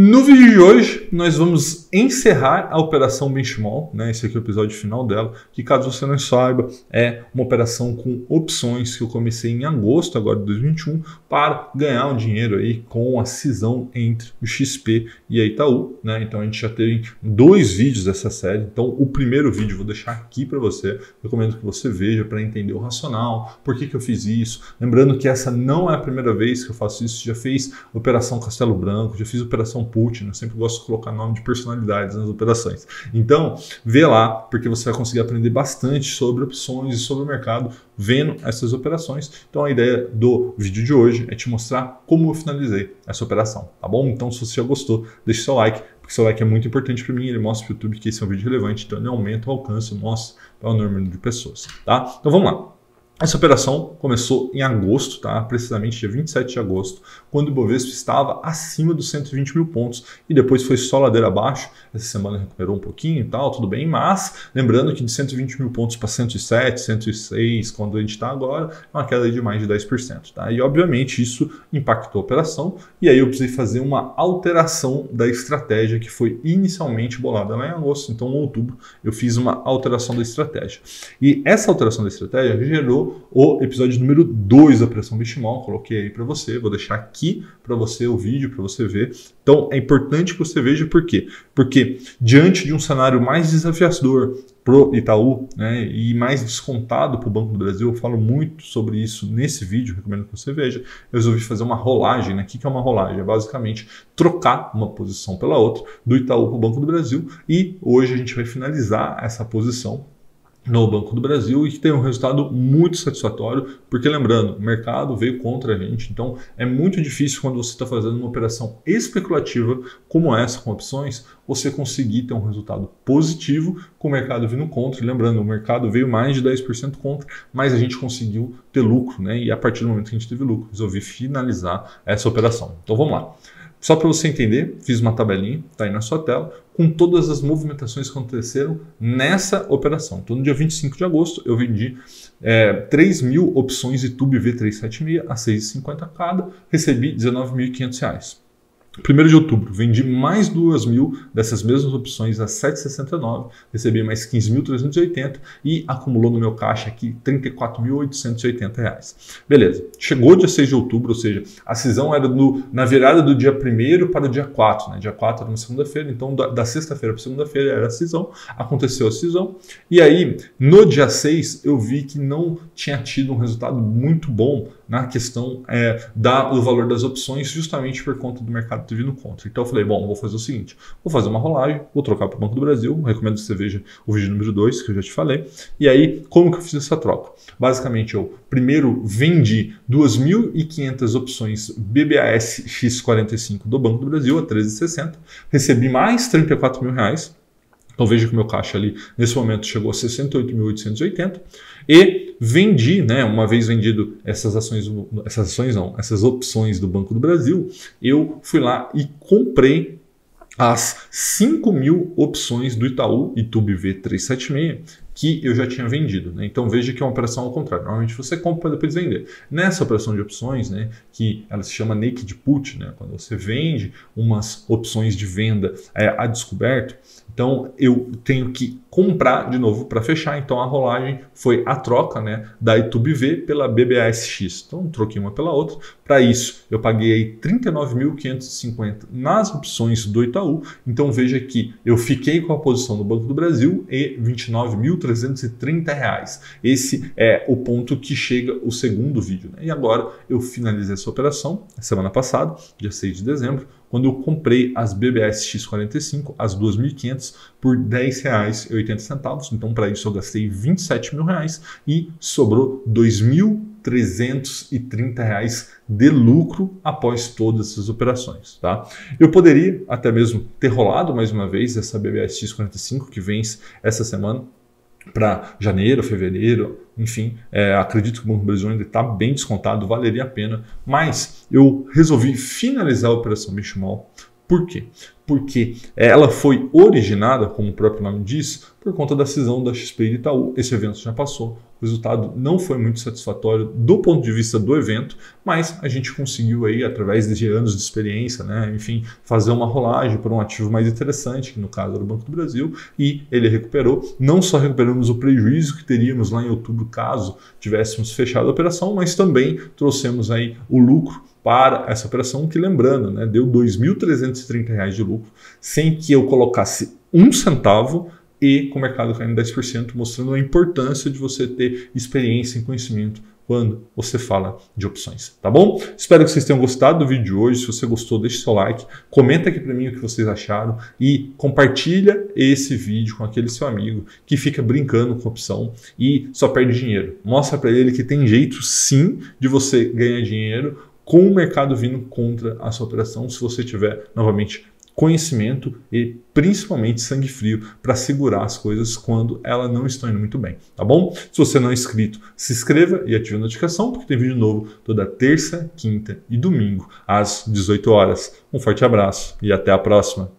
No vídeo de hoje, nós vamos encerrar a operação Benchmall, né? Esse aqui é o episódio final dela, que caso você não saiba, é uma operação com opções que eu comecei em agosto agora de 2021 para ganhar um dinheiro aí com a cisão entre o XP e a Itaú, né? Então a gente já teve dois vídeos dessa série. Então o primeiro vídeo eu vou deixar aqui para você. Recomendo que você veja para entender o racional, por que, que eu fiz isso. Lembrando que essa não é a primeira vez que eu faço isso. Já fiz operação Castelo Branco, já fiz operação Putin, eu sempre gosto de colocar nome de personalidades nas operações. Então, vê lá, porque você vai conseguir aprender bastante sobre opções e sobre o mercado vendo essas operações. Então, a ideia do vídeo de hoje é te mostrar como eu finalizei essa operação, tá bom? Então, se você já gostou, deixe seu like, porque seu like é muito importante para mim, ele mostra para o YouTube que esse é um vídeo relevante, então ele aumenta o alcance, mostra para o número de pessoas, tá? Então, vamos lá. Essa operação começou em agosto, tá? precisamente dia 27 de agosto, quando o Bovespa estava acima dos 120 mil pontos e depois foi só ladeira abaixo. Essa semana recuperou um pouquinho e tal, tudo bem, mas lembrando que de 120 mil pontos para 107, 106, quando a gente está agora, é uma queda de mais de 10%. Tá? E obviamente isso impactou a operação e aí eu precisei fazer uma alteração da estratégia que foi inicialmente bolada lá em agosto, então em outubro eu fiz uma alteração da estratégia. E essa alteração da estratégia gerou o episódio número 2 da Operação Benchmark. Coloquei aí para você, vou deixar aqui para você o vídeo para você ver. Então é importante que você veja por quê? Porque diante de um cenário mais desafiador pro Itaú né, e mais descontado para o Banco do Brasil, eu falo muito sobre isso nesse vídeo, recomendo que você veja. Eu resolvi fazer uma rolagem. Né? O que é uma rolagem? É basicamente trocar uma posição pela outra do Itaú para o Banco do Brasil e hoje a gente vai finalizar essa posição no Banco do Brasil e que tem um resultado muito satisfatório, porque lembrando, o mercado veio contra a gente, então é muito difícil quando você está fazendo uma operação especulativa como essa com opções, você conseguir ter um resultado positivo com o mercado vindo contra. Lembrando, o mercado veio mais de 10% contra, mas a gente conseguiu ter lucro, né? E a partir do momento que a gente teve lucro, resolvi finalizar essa operação. Então vamos lá. Só para você entender, fiz uma tabelinha, está aí na sua tela, com todas as movimentações que aconteceram nessa operação. Então, no dia 25 de agosto, eu vendi é, 3 mil opções de Tube V376 a 6,50 cada, recebi R$ 19.500. 1 de outubro, vendi mais 2 mil dessas mesmas opções a 7,69, recebi mais 15.380 e acumulou no meu caixa aqui R$ 34.880. Beleza, chegou dia 6 de outubro, ou seja, a cisão era no, na virada do dia 1 para o dia 4, né? dia 4 era uma segunda-feira, então da, da sexta-feira para segunda-feira era a cisão, aconteceu a cisão, e aí no dia 6 eu vi que não tinha tido um resultado muito bom na questão é, da, do valor das opções, justamente por conta do mercado ter vindo contra. Então eu falei, bom, vou fazer o seguinte, vou fazer uma rolagem, vou trocar para o Banco do Brasil, recomendo que você veja o vídeo número 2, que eu já te falei. E aí, como que eu fiz essa troca? Basicamente, eu primeiro vendi 2.500 opções BBAS X45 do Banco do Brasil a 13,60, recebi mais 34 mil reais, então veja que o meu caixa ali nesse momento chegou a 68.880 e vendi, né, uma vez vendido essas ações, essas ações não, essas opções do Banco do Brasil, eu fui lá e comprei as 5 mil opções do Itaú Itube V376 que eu já tinha vendido. Né? Então veja que é uma operação ao contrário. Normalmente você compra para depois vender. Nessa operação de opções, né, que ela se chama naked put, né, quando você vende umas opções de venda é, a descoberto, então eu tenho que comprar de novo para fechar. Então a rolagem foi a troca né, da V pela BBASX. Então troquei uma pela outra. Para isso eu paguei 39.550 nas opções do Itaú. Então veja que eu fiquei com a posição do Banco do Brasil e 29.330 reais. Esse é o ponto que chega o segundo vídeo. Né? E agora eu finalizei essa operação semana passada, dia 6 de dezembro quando eu comprei as BBS X45, as 2.500, por R$ 10,80. Então, para isso, eu gastei 27 mil reais e sobrou R$ 2.330 de lucro após todas essas operações. Tá? Eu poderia até mesmo ter rolado mais uma vez essa BBS X45 que vence essa semana para janeiro, fevereiro, enfim, é, acredito que o Banco Brasil ainda está bem descontado, valeria a pena, mas eu resolvi finalizar a operação Benchmall Por quê? Porque ela foi originada, como o próprio nome diz, por conta da cisão da XP e Itaú. Esse evento já passou, o resultado não foi muito satisfatório do ponto de vista do evento, mas a gente conseguiu aí, através de anos de experiência, né, enfim, fazer uma rolagem para um ativo mais interessante, que no caso era o Banco do Brasil, e ele recuperou. Não só recuperamos o prejuízo que teríamos lá em outubro caso tivéssemos fechado a operação, mas também trouxemos aí o lucro para essa operação, que lembrando, né, deu R$ 2.330 de lucro, sem que eu colocasse um centavo e com o mercado caindo 10%, mostrando a importância de você ter experiência e conhecimento quando você fala de opções, tá bom? Espero que vocês tenham gostado do vídeo de hoje. Se você gostou, deixe seu like, comenta aqui para mim o que vocês acharam e compartilha esse vídeo com aquele seu amigo que fica brincando com opção e só perde dinheiro. Mostra para ele que tem jeito sim de você ganhar dinheiro com o mercado vindo contra a sua operação, se você tiver novamente conhecimento e principalmente sangue frio para segurar as coisas quando elas não estão indo muito bem, tá bom? Se você não é inscrito, se inscreva e ative a notificação porque tem vídeo novo toda terça, quinta e domingo às 18 horas. Um forte abraço e até a próxima.